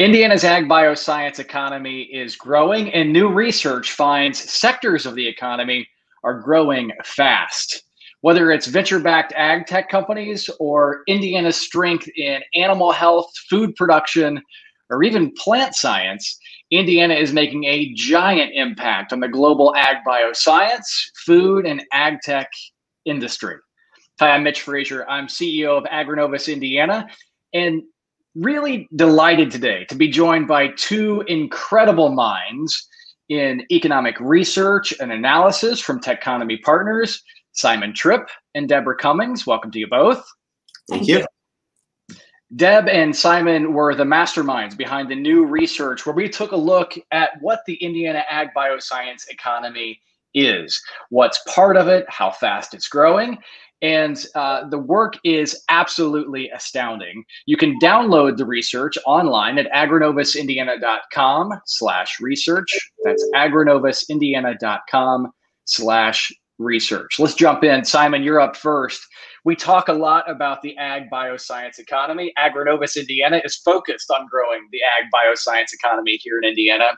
Indiana's ag bioscience economy is growing, and new research finds sectors of the economy are growing fast. Whether it's venture backed ag tech companies or Indiana's strength in animal health, food production, or even plant science, Indiana is making a giant impact on the global ag bioscience, food, and ag tech industry. Hi, I'm Mitch Frazier. I'm CEO of Agrinovus Indiana. And really delighted today to be joined by two incredible minds in economic research and analysis from TEConomy Partners, Simon Tripp and Deborah Cummings. Welcome to you both. Thank you. Deb and Simon were the masterminds behind the new research where we took a look at what the Indiana ag bioscience economy is, what's part of it, how fast it's growing, and uh, the work is absolutely astounding. You can download the research online at agrinovusindiana.com slash research. That's agrinovusindiana.com slash research. Let's jump in. Simon, you're up first. We talk a lot about the ag bioscience economy. Agrinovus Indiana is focused on growing the ag bioscience economy here in Indiana.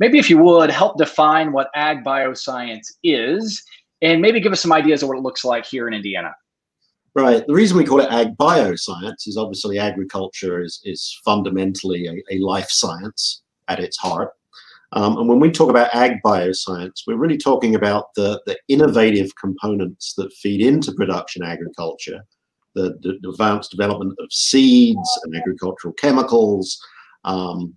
Maybe if you would help define what ag bioscience is and maybe give us some ideas of what it looks like here in Indiana. Right. The reason we call it ag bioscience is obviously agriculture is, is fundamentally a, a life science at its heart. Um, and when we talk about ag bioscience, we're really talking about the, the innovative components that feed into production agriculture, the, the advanced development of seeds and agricultural chemicals, um,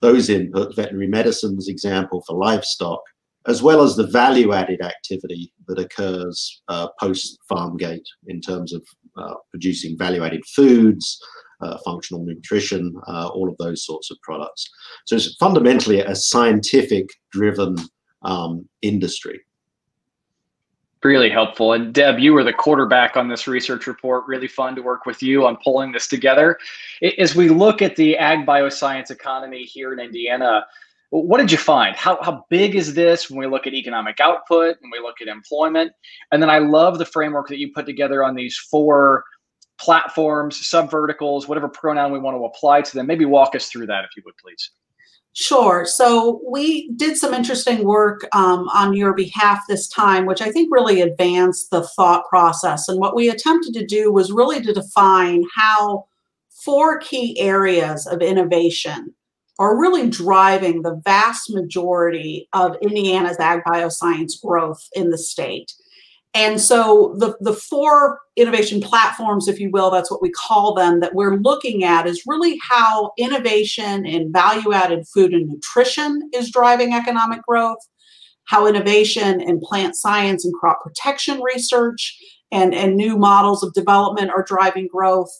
those inputs, veterinary medicines, example for livestock, as well as the value added activity that occurs uh, post farm gate in terms of uh, producing value added foods, uh, functional nutrition, uh, all of those sorts of products. So it's fundamentally a scientific driven um, industry. Really helpful. And Deb, you were the quarterback on this research report. Really fun to work with you on pulling this together. As we look at the ag bioscience economy here in Indiana, what did you find? How, how big is this when we look at economic output, when we look at employment? And then I love the framework that you put together on these four platforms, subverticals, whatever pronoun we want to apply to them. Maybe walk us through that if you would, please. Sure. So we did some interesting work um, on your behalf this time, which I think really advanced the thought process. And what we attempted to do was really to define how four key areas of innovation are really driving the vast majority of Indiana's ag bioscience growth in the state. And so the, the four innovation platforms, if you will, that's what we call them, that we're looking at is really how innovation in value added food and nutrition is driving economic growth, how innovation in plant science and crop protection research and, and new models of development are driving growth,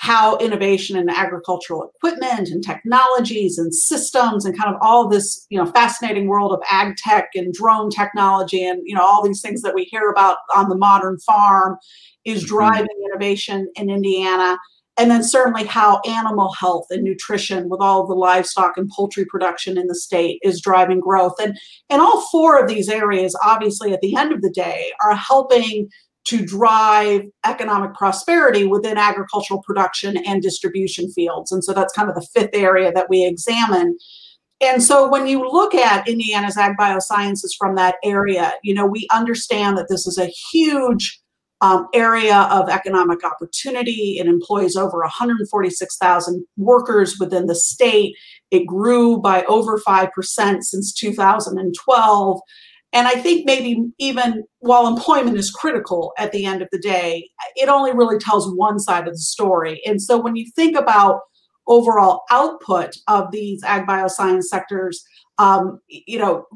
how innovation in agricultural equipment and technologies and systems and kind of all this you know fascinating world of ag tech and drone technology and you know all these things that we hear about on the modern farm is mm-hmm. driving mm-hmm. innovation in Indiana and then certainly how animal health and nutrition with all the livestock and poultry production in the state is driving growth and and all four of these areas obviously at the end of the day are helping to drive economic prosperity within agricultural production and distribution fields. And so that's kind of the fifth area that we examine. And so when you look at Indiana's ag biosciences from that area, you know, we understand that this is a huge um, area of economic opportunity. It employs over 146,000 workers within the state. It grew by over 5% since 2012. And I think maybe even while employment is critical at the end of the day, it only really tells one side of the story. And so when you think about overall output of these ag bioscience sectors, um, you know,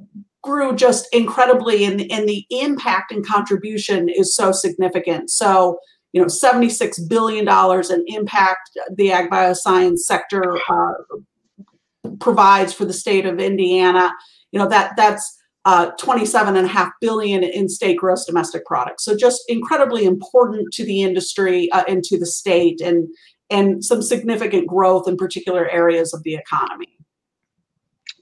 grew just incredibly and, the impact and contribution is so significant. So, you know, $76 billion in impact the ag bioscience sector uh, provides for the state of Indiana. You know, that that's uh, 27 and a half billion in state gross domestic product. So just incredibly important to the industry uh, and to the state and, and some significant growth in particular areas of the economy.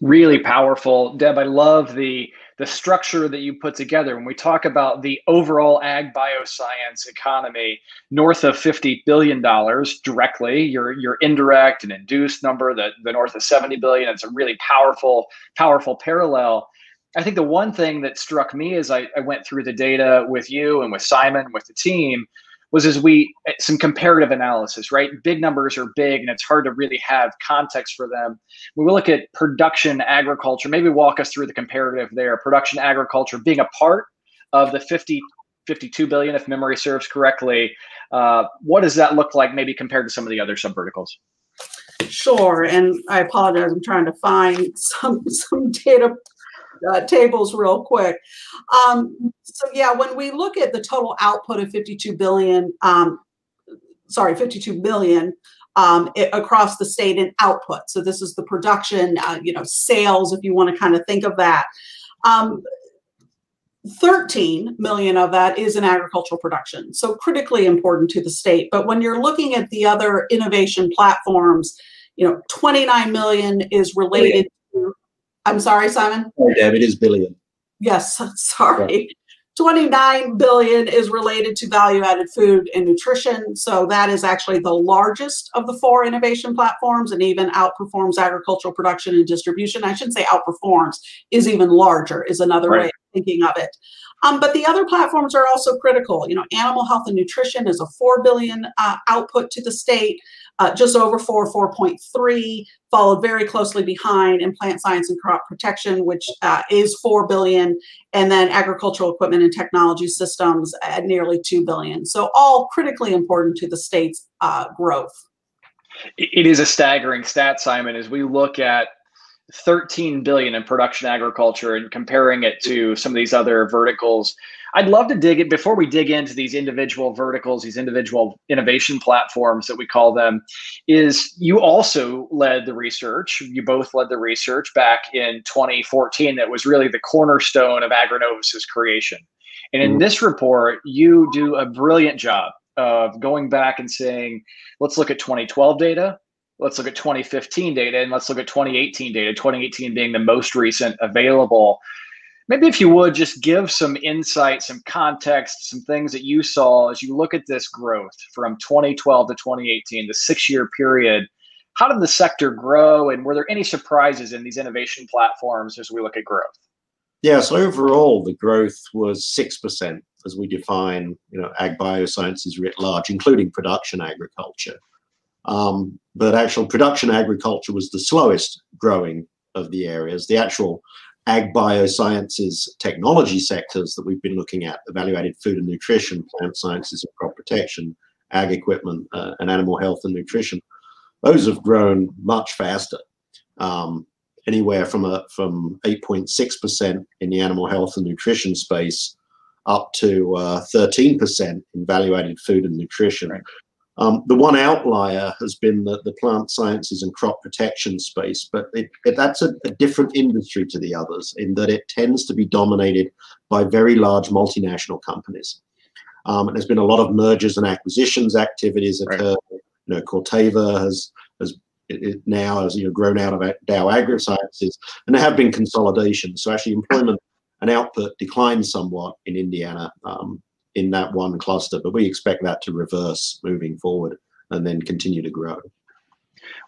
Really powerful. Deb, I love the the structure that you put together when we talk about the overall ag bioscience economy north of 50 billion dollars directly your your indirect and induced number the, the north of 70 billion it's a really powerful powerful parallel i think the one thing that struck me as I, I went through the data with you and with simon with the team was as we some comparative analysis, right? Big numbers are big and it's hard to really have context for them. When we look at production agriculture, maybe walk us through the comparative there. Production agriculture being a part of the 50, 52 billion, if memory serves correctly. Uh, what does that look like maybe compared to some of the other subverticals? Sure, and I apologize. I'm trying to find some some data uh, tables real quick. Um, so yeah, when we look at the total output of 52 billion, um, sorry, 52 billion um, it, across the state in output. So this is the production, uh, you know, sales, if you want to kind of think of that. Um, 13 million of that is in agricultural production, so critically important to the state. But when you're looking at the other innovation platforms, you know, 29 million is related to I'm sorry, Simon? Oh, Deb, it is billion. Yes, sorry. 29 billion is related to value added food and nutrition. So that is actually the largest of the four innovation platforms and even outperforms agricultural production and distribution. I shouldn't say outperforms, is even larger, is another right. way of thinking of it. Um, but the other platforms are also critical. You know, animal health and nutrition is a 4 billion uh, output to the state uh, just over 4, 4.3, followed very closely behind in plant science and crop protection, which uh, is 4 billion, and then agricultural equipment and technology systems at nearly 2 billion. So all critically important to the state's uh, growth. It is a staggering stat, Simon, as we look at 13 billion in production agriculture and comparing it to some of these other verticals I'd love to dig it before we dig into these individual verticals, these individual innovation platforms that we call them. Is you also led the research? You both led the research back in 2014. That was really the cornerstone of AgriNovus's creation. And in mm-hmm. this report, you do a brilliant job of going back and saying, let's look at 2012 data, let's look at 2015 data, and let's look at 2018 data. 2018 being the most recent available maybe if you would just give some insight, some context, some things that you saw as you look at this growth from 2012 to 2018, the six year period. How did the sector grow, and were there any surprises in these innovation platforms as we look at growth? Yes, overall the growth was six percent as we define, you know, ag biosciences writ large, including production agriculture. Um, but actual production agriculture was the slowest growing of the areas. The actual ag biosciences technology sectors that we've been looking at, value added food and nutrition, plant sciences and crop protection, ag equipment, uh, and animal health and nutrition, those have grown much faster. Um, anywhere from a from 8.6% in the animal health and nutrition space up to uh, 13% in value-added food and nutrition. Right. Um, the one outlier has been the, the plant sciences and crop protection space, but it, it, that's a, a, different industry to the others in that it tends to be dominated by very large multinational companies. Um, and there's been a lot of mergers and acquisitions activities occurred. Right. You know, Corteva has has it now has you know grown out of Dow AgroSciences, and there have been consolidations. So actually, employment and output declined somewhat in Indiana um, in that one cluster, but we expect that to reverse moving forward and then continue to grow.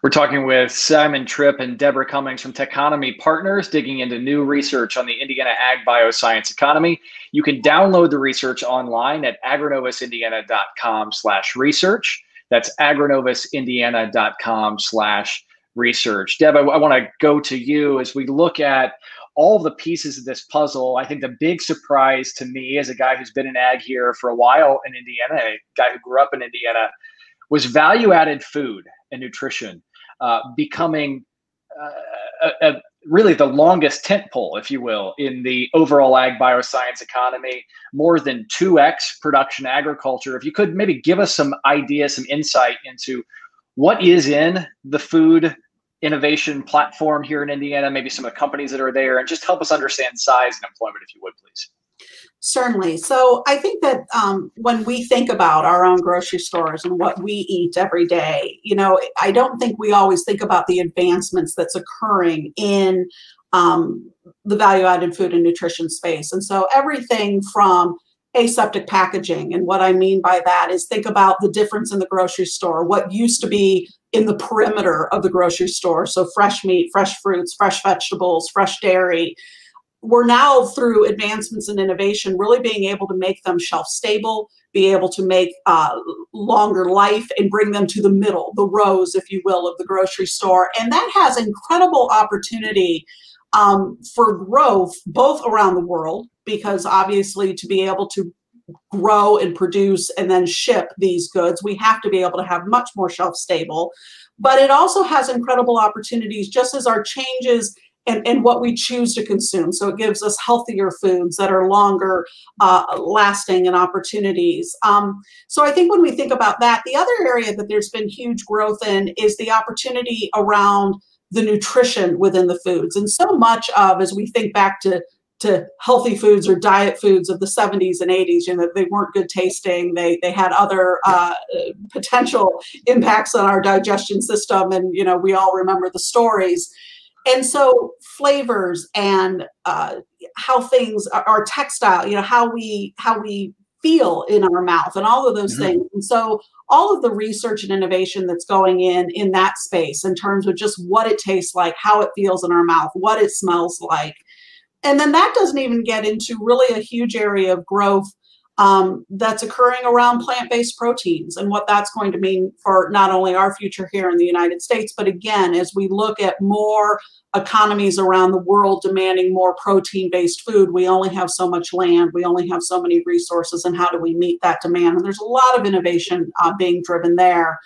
We're talking with Simon Tripp and Deborah Cummings from TEConomy Partners, digging into new research on the Indiana ag bioscience economy. You can download the research online at agrinovusindiana.com slash research. That's agrinovusindiana.com slash research. Deb, I, I want to go to you as we look at all the pieces of this puzzle. I think the big surprise to me, as a guy who's been in ag here for a while in Indiana, a guy who grew up in Indiana, was value added food and nutrition uh, becoming uh, a, a, really the longest tent pole, if you will, in the overall ag bioscience economy, more than 2x production agriculture. If you could maybe give us some ideas, some insight into what is in the food innovation platform here in Indiana, maybe some of the companies that are there, and just help us understand size and employment, if you would, please. Certainly. So I think that um, when we think about our own grocery stores and what we eat every day, you know, I don't think we always think about the advancements that's occurring in um, the value added food and nutrition space. And so everything from aseptic packaging. And what I mean by that is think about the difference in the grocery store, what used to be in the perimeter of the grocery store. So fresh meat, fresh fruits, fresh vegetables, fresh dairy. We're now through advancements in innovation really being able to make them shelf stable, be able to make uh, longer life and bring them to the middle, the rows, if you will, of the grocery store. And that has incredible opportunity um, for growth both around the world, because obviously to be able to grow and produce and then ship these goods, we have to be able to have much more shelf stable. But it also has incredible opportunities just as our changes and, and what we choose to consume. So it gives us healthier foods that are longer uh, lasting and opportunities. Um, so I think when we think about that, the other area that there's been huge growth in is the opportunity around the nutrition within the foods. And so much of, as we think back to to healthy foods or diet foods of the 70s and 80s you know they weren't good tasting. They they had other uh, potential impacts on our digestion system and you know we all remember the stories. And so flavors and uh, how things are, are, textile you know how we how we feel in our mouth and all of those mm-hmm. things. And so all of the research and innovation that's going in in that space in terms of just what it tastes like how it feels in our mouth what it smells like and then that doesn't even get into really a huge area of growth um, that's occurring around plant-based proteins and what that's going to mean for not only our future here in the United States, but again, as we look at more economies around the world demanding more protein-based food, we only have so much land, we only have so many resources, and how do we meet that demand? And there's a lot of innovation uh, being driven there.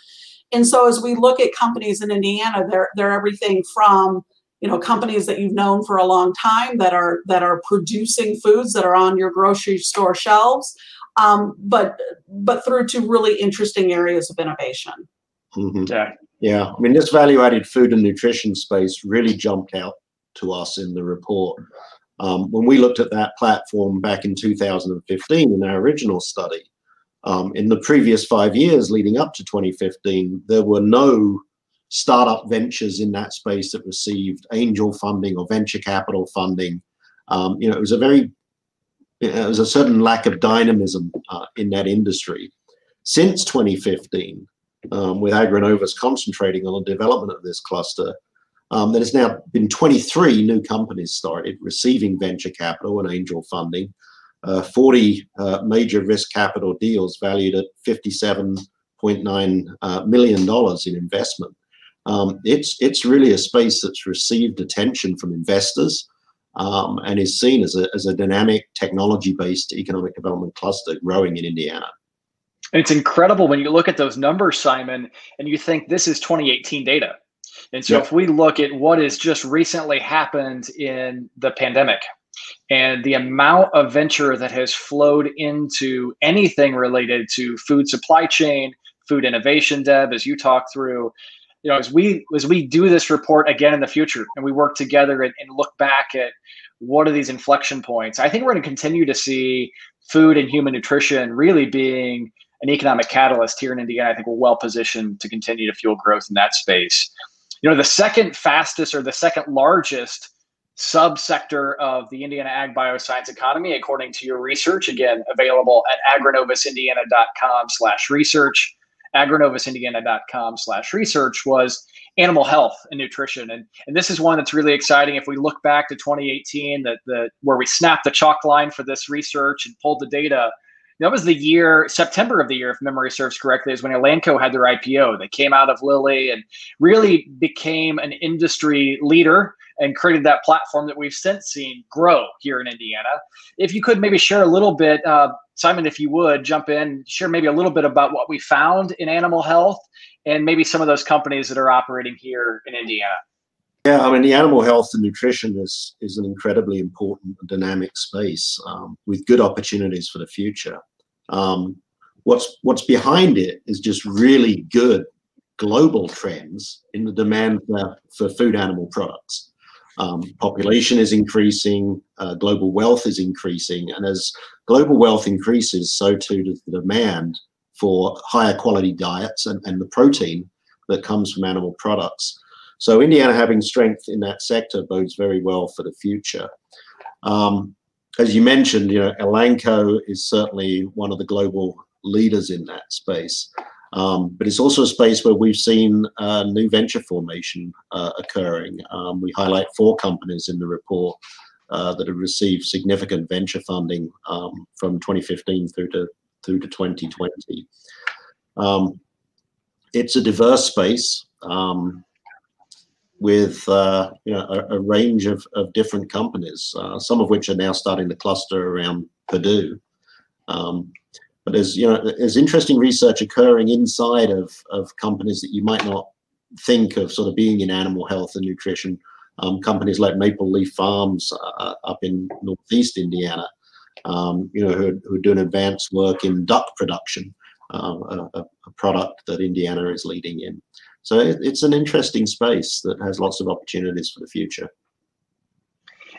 And so as we look at companies in Indiana, they're, they're everything from you know companies that you've known for a long time that are that are producing foods that are on your grocery store shelves um, but but through to really interesting areas of innovation. Mm-hmm. yeah. Yeah i mean this value added food and nutrition space really jumped out to us in the report. Um, when we looked at that platform back in 2015 in our original study um, in the previous five years leading up to 2015 there were no startup ventures in that space that received angel funding or venture capital funding. Um, you know, it was a very, it was a certain lack of dynamism uh, in that industry. Since 2015, um, with AgriNovus concentrating on the development of this cluster, um, there has now been 23 new companies started receiving venture capital and angel funding, uh, 40 uh, major risk capital deals valued at $57.9 uh, million dollars in investment um, it's it's really a space that's received attention from investors um, and is seen as a, as a dynamic technology-based economic development cluster growing in Indiana. It's incredible when you look at those numbers, Simon, and you think this is 2018 data. And so, if we look at what has just recently happened in the pandemic and the amount of venture that has flowed into anything related to food supply chain, food innovation, Deb, as you talk through, you know, as we as we do this report again in the future and we work together and, and look back at what are these inflection points, I think we're going to continue to see food and human nutrition really being an economic catalyst here in Indiana. I think we're well positioned to continue to fuel growth in that space. You know, the second fastest or the second largest subsector of the Indiana ag bioscience economy, according to your research, again, available at agrinovusindiana.com slash research agrinovusindiana.com slash research was animal health and nutrition. And, and this is one that's really exciting. If we look back to 2018, that the where we snapped the chalk line for this research and pulled the data, that was the year, September of the year, if memory serves correctly, is when Elanco had their IPO. They came out of Lilly and really became an industry leader and created that platform that we've since seen grow here in Indiana. If you could maybe share a little bit, uh, Simon, if you would jump in, share maybe a little bit about what we found in animal health and maybe some of those companies that are operating here in Indiana. Yeah, I mean, the animal health and nutrition is is an incredibly important dynamic space um, with good opportunities for the future. Um, what's what's behind it is just really good global trends in the demand for, for food animal products. Um, population is increasing, uh, global wealth is increasing, and as global wealth increases, so too does the demand for higher quality diets and, and the protein that comes from animal products. So Indiana having strength in that sector bodes very well for the future. Um, as you mentioned, you know, Elanco is certainly one of the global leaders in that space. Um, but it's also a space where we've seen uh, new venture formation uh, occurring. Um, we highlight four companies in the report uh, that have received significant venture funding um, from 2015 through to through to 2020. Um, it's a diverse space um, with uh, you know a, a, range of, of different companies, uh, some of which are now starting to cluster around Purdue. Um, but there's you know there's interesting research occurring inside of of companies that you might not think of sort of being in animal health and nutrition. Um, companies like Maple Leaf Farms uh, up in northeast Indiana, um, you know, who who doing advanced work in duck production, um, a, a, product that Indiana is leading in. So it, it's an interesting space that has lots of opportunities for the future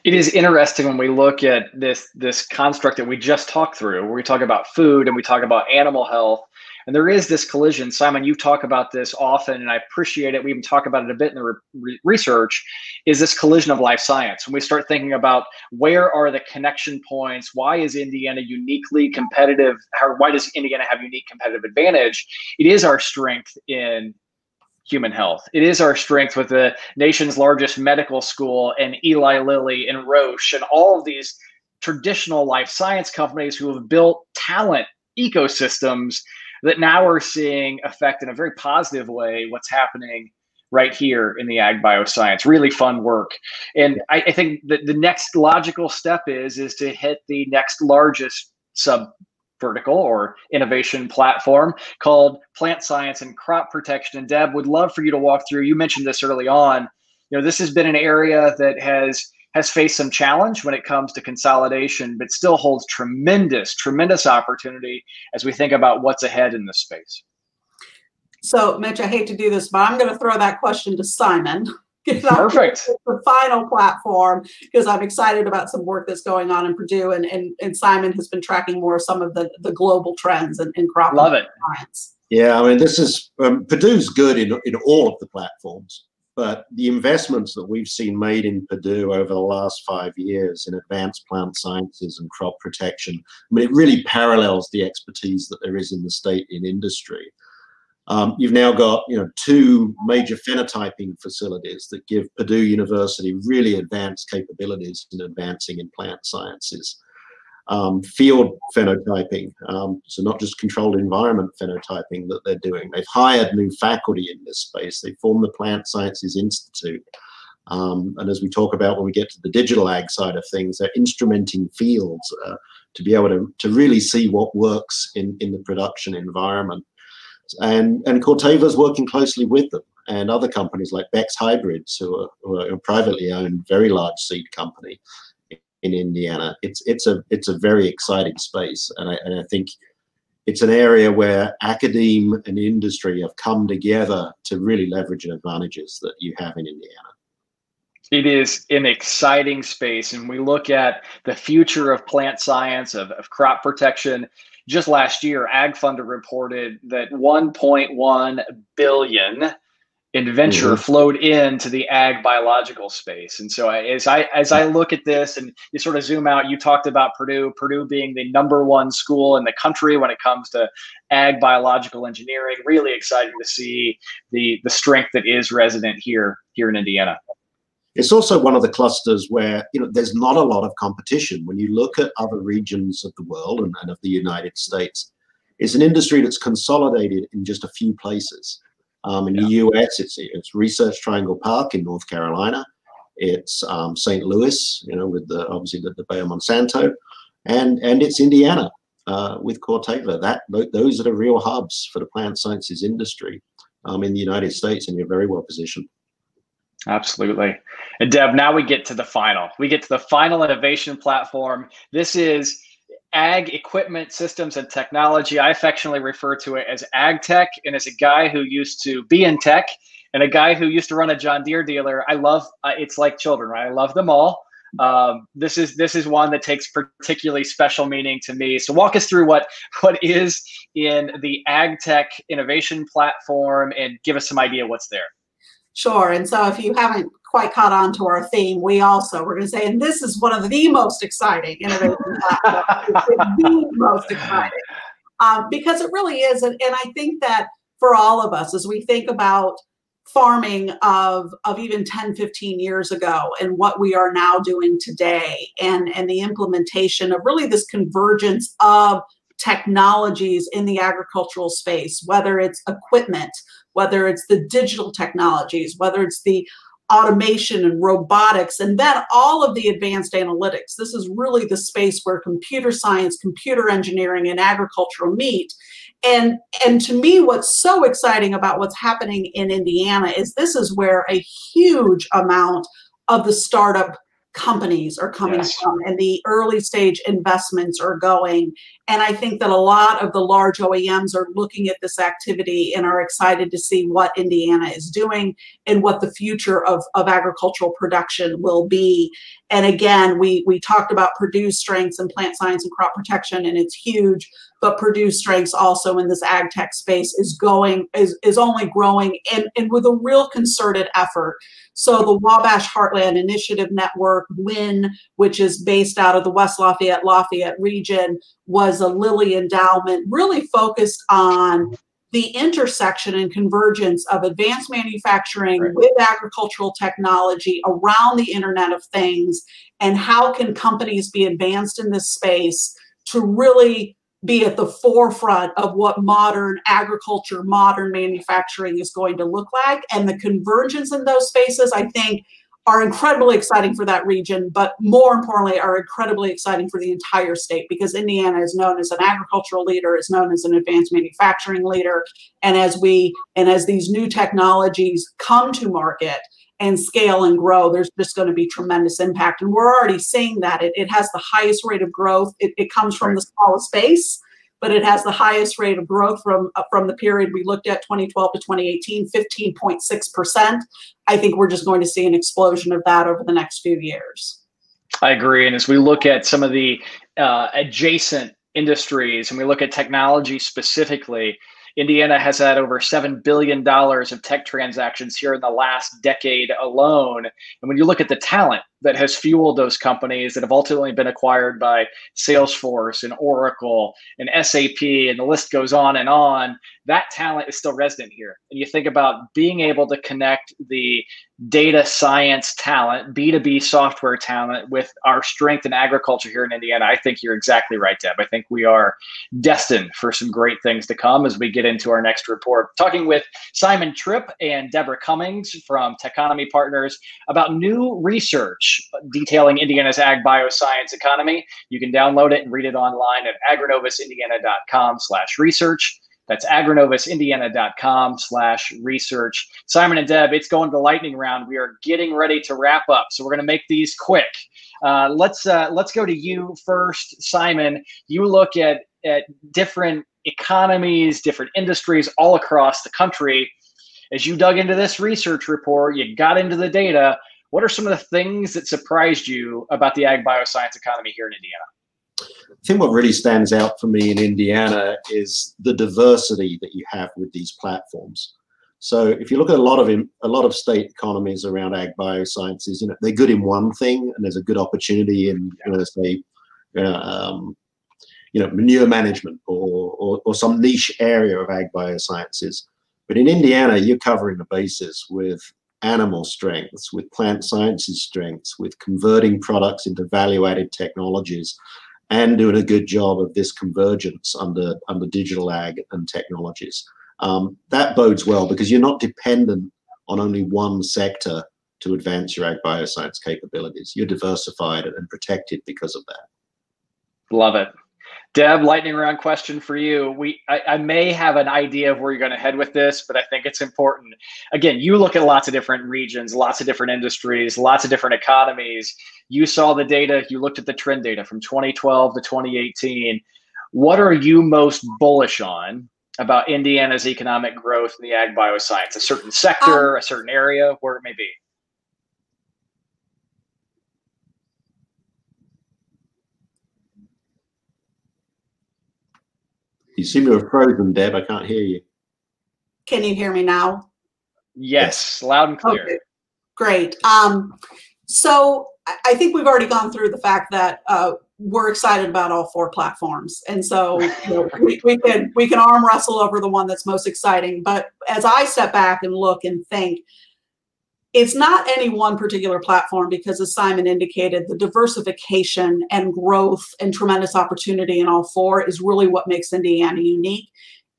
it is interesting when we look at this this construct that we just talked through where we talk about food and we talk about animal health. And there is this collision. Simon you talk about this often and i appreciate it. We even talk about it a bit in the re- research is this collision of life science. When we start thinking about where are the connection points why is indiana uniquely competitive? How, why does indiana have unique competitive advantage? It is our strength in human health. It is our strength with the nation's largest medical school and Eli Lilly and Roche and all of these traditional life science companies who have built talent ecosystems that now are seeing affect in a very positive way what's happening right here in the ag bioscience. Really fun work. And I, I think that the next logical step is is to hit the next largest sub vertical or innovation platform called Plant Science and Crop Protection. And Deb, would love for you to walk through. You mentioned this early on. You know, this has been an area that has has faced some challenge when it comes to consolidation, but still holds tremendous, tremendous opportunity as we think about what's ahead in this space. So, Mitch, I hate to do this, but I'm going to throw that question to Simon. Perfect. The final platform because I'm excited about some work that's going on in Purdue, and and, and Simon has been tracking more of some of the, the global trends in, in crop Love it. science. Yeah, I mean, this is um, Purdue's good in in all of the platforms, but the investments that we've seen made in Purdue over the last five years in advanced plant sciences and crop protection, I mean, it really parallels the expertise that there is in the state in industry. Um, you've now got you know two major phenotyping facilities that give Purdue University really advanced capabilities in advancing in plant sciences. Um, field phenotyping, um, so not just controlled environment phenotyping that they're doing. They've hired new faculty in this space. They formed the Plant Sciences Institute. Um, and as we talk about when we get to the digital ag side of things, they're instrumenting fields uh, to be able to, to really see what works in, in the production environment. And, and Corteva is working closely with them and other companies like Beck's Hybrids, who are, who are a privately owned, very large seed company in Indiana. It's, it's, a, it's a very exciting space. And I, and I think it's an area where academe and industry have come together to really leverage the advantages that you have in Indiana. It is an exciting space. And we look at the future of plant science, of, of crop protection, just last year, AgFunder reported that 1.1 billion in venture mm-hmm. flowed into the ag biological space. And so as I as I look at this and you sort of zoom out, you talked about Purdue, Purdue being the number one school in the country when it comes to ag biological engineering. Really exciting to see the the strength that is resident here here in Indiana. It's also one of the clusters where you know there's not a lot of competition. When you look at other regions of the world and, and of the United States, it's an industry that's consolidated in just a few places. Um, in yeah. the US, it's it's Research Triangle Park in North Carolina. It's um, St. Louis, you know, with the obviously the, the Bayer Monsanto, and and it's Indiana uh, with Corteva. That those are the real hubs for the plant sciences industry um, in the United States, and you're very well positioned. Absolutely. And Deb, now we get to the final. We get to the final innovation platform. This is ag equipment systems and technology. I affectionately refer to it as ag tech. And as a guy who used to be in tech and a guy who used to run a John Deere dealer, I love uh, it's like children, right? I love them all. Um, this is this is one that takes particularly special meaning to me. So walk us through what what is in the ag tech innovation platform and give us some idea what's there. Sure. And so if you haven't quite caught on to our theme, we also we're going to say, and this is one of the most exciting the most exciting um, because it really is. And, and I think that for all of us, as we think about farming of of even 10 15 years ago and what we are now doing today and and the implementation of really this convergence of technologies in the agricultural space whether it's equipment whether it's the digital technologies whether it's the automation and robotics and then all of the advanced analytics. This is really the space where computer science computer engineering and agriculture meet. And and to me what's so exciting about what's happening in indiana is this is where a huge amount of the startup companies are coming yes. from and the early stage investments are going. And i think that a lot of the large oems are looking at this activity and are excited to see what indiana is doing and what the future of, of agricultural production will be. And again we we talked about purdue's strengths in plant science and crop protection and it's huge but Purdue's strengths also in this ag tech space is going is, is only growing and, and with a real concerted effort. So the Wabash Heartland Initiative Network, WHIN, which is based out of the West Lafayette Lafayette region, was a Lilly endowment really focused on the intersection and convergence of advanced manufacturing right. with agricultural technology around the Internet of Things, and how can companies be advanced in this space to really be at the forefront of what modern agriculture, modern manufacturing is going to look like. And the convergence in those spaces, I think, are incredibly exciting for that region, but more importantly, are incredibly exciting for the entire state because Indiana is known as an agricultural leader, is known as an advanced manufacturing leader. And as we and as these new technologies come to market, and scale and grow, there's just going to be tremendous impact. And we're already seeing that. It, it has the highest rate of growth. It, it comes from the smallest base, but it has the highest rate of growth from, uh, from the period we looked at 2012 to 2018, 15.6%. I think we're just going to see an explosion of that over the next few years. I agree. And as we look at some of the uh, adjacent industries and we look at technology specifically, Indiana has had over $7 billion of tech transactions here in the last decade alone. And when you look at the talent that has fueled those companies that have ultimately been acquired by Salesforce and Oracle and SAP, and the list goes on and on, that talent is still resident here. And you think about being able to connect the data science talent, B2B software talent with our strength in agriculture here in Indiana. I think you're exactly right, Deb. I think we are destined for some great things to come as we get into our next report. Talking with Simon Tripp and Deborah Cummings from TEConomy Partners about new research detailing Indiana's ag bioscience economy. You can download it and read it online at agrinovusindiana.com slash research. That's agrinovusindiana.com slash research. Simon and Deb, it's going to the lightning round. We are getting ready to wrap up, so we're going to make these quick. Uh, let's uh, let's go to you first, Simon. You look at at different economies, different industries all across the country. As you dug into this research report, you got into the data. What are some of the things that surprised you about the ag bioscience economy here in Indiana? I think what really stands out for me in Indiana is the diversity that you have with these platforms. So if you look at a lot of a lot of state economies around ag biosciences, you know they're good in one thing, and there's a good opportunity in you know say, um, you know manure management or, or, or some niche area of ag biosciences. But in Indiana, you're covering the bases with animal strengths, with plant sciences strengths, with converting products into value-added technologies and doing a good job of this convergence under under digital ag and technologies. Um, that bodes well because you're not dependent on only one sector to advance your ag bioscience capabilities. You're diversified and protected because of that. Love it. Deb, lightning round question for you. We, I, I, may have an idea of where you're going to head with this, but I think it's important. Again, you look at lots of different regions, lots of different industries, lots of different economies. You saw the data. You looked at the trend data from 2012 to 2018. What are you most bullish on about Indiana's economic growth in the ag bioscience? A certain sector, um, a certain area, where it may be. You seem to have frozen, Deb. I can't hear you. Can you hear me now? Yes, loud and clear. Okay, great. Um, so I- I think we've already gone through the fact that uh, we're excited about all four platforms, and so you know, we, we can we can arm wrestle over the one that's most exciting. But as I step back and look and think, it's not any one particular platform because, as Simon indicated, the diversification and growth and tremendous opportunity in all four is really what makes Indiana unique.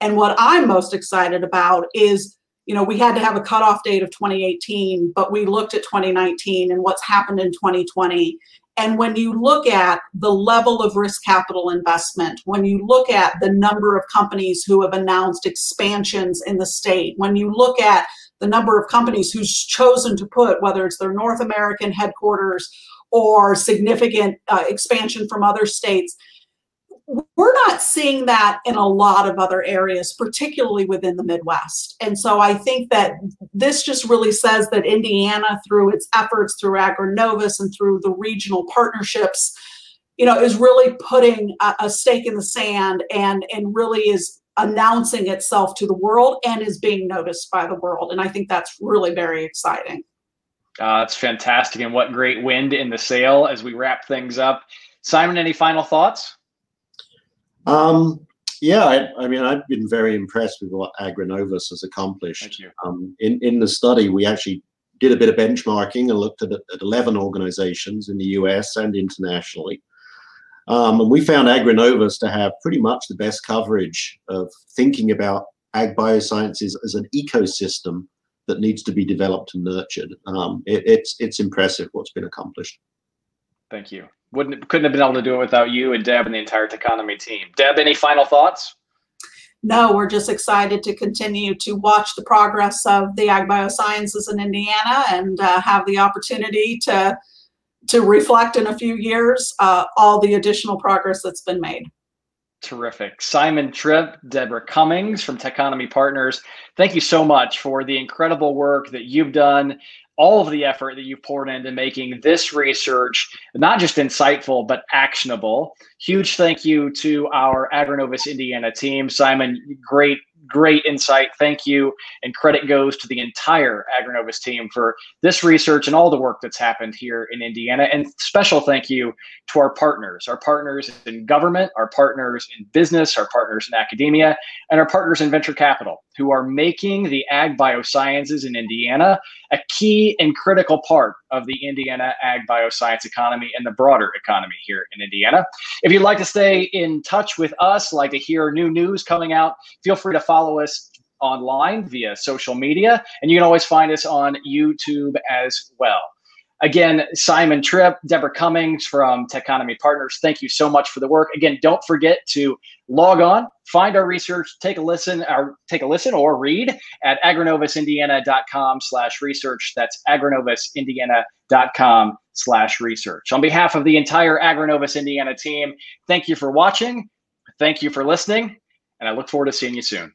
And what I'm most excited about is you know, we had to have a cutoff date of 2018, but we looked at 2019 and what's happened in 2020. And when you look at the level of risk capital investment, when you look at the number of companies who have announced expansions in the state, when you look at the number of companies who's chosen to put, whether it's their North American headquarters or significant uh, expansion from other states, we're not seeing that in a lot of other areas, particularly within the Midwest. And so I think that this just really says that Indiana, through its efforts through AgriNovus and through the regional partnerships, you know, is really putting a, a stake in the sand and and really is announcing itself to the world and is being noticed by the world. And I think that's really very exciting. Uh, it's fantastic. And what great wind in the sail as we wrap things up. Simon, any final thoughts? Um, yeah, I, I, mean, I've been very impressed with what AgriNovus has accomplished. Thank you. Um, in, in the study, we actually did a bit of benchmarking and looked at, at 11 organizations in the US and internationally. Um, and we found AgriNovus to have pretty much the best coverage of thinking about ag biosciences as an ecosystem that needs to be developed and nurtured. Um, it, it's, it's impressive what's been accomplished. Thank you wouldn't couldn't have been able to do it without you and Deb and the entire TEConomy team. Deb, any final thoughts? No, we're just excited to continue to watch the progress of the ag biosciences in Indiana and uh, have the opportunity to to reflect in a few years uh, all the additional progress that's been made. Terrific. Simon Tripp, Deborah Cummings from TEConomy Partners, thank you so much for the incredible work that you've done all of the effort that you've poured into making this research not just insightful but actionable. Huge thank you to our AgriNovus Indiana team. Simon, great great insight. Thank you. And credit goes to the entire AgriNovus team for this research and all the work that's happened here in Indiana. And special thank you to our partners, our partners in government, our partners in business, our partners in academia, and our partners in venture capital who are making the ag biosciences in Indiana a key and critical part of the Indiana ag bioscience economy and the broader economy here in Indiana. If you'd like to stay in touch with us, like to hear new news coming out, feel free to follow us online via social media, and you can always find us on YouTube as well. Again, Simon Tripp, Deborah Cummings from TEConomy Partners, thank you so much for the work. Again, don't forget to log on, find our research, take a listen, or take a listen or read at agrinovusindiana.com slash research. That's agrinovusindiana.com slash research. On behalf of the entire AgriNovus Indiana team, thank you for watching. Thank you for listening, and I look forward to seeing you soon.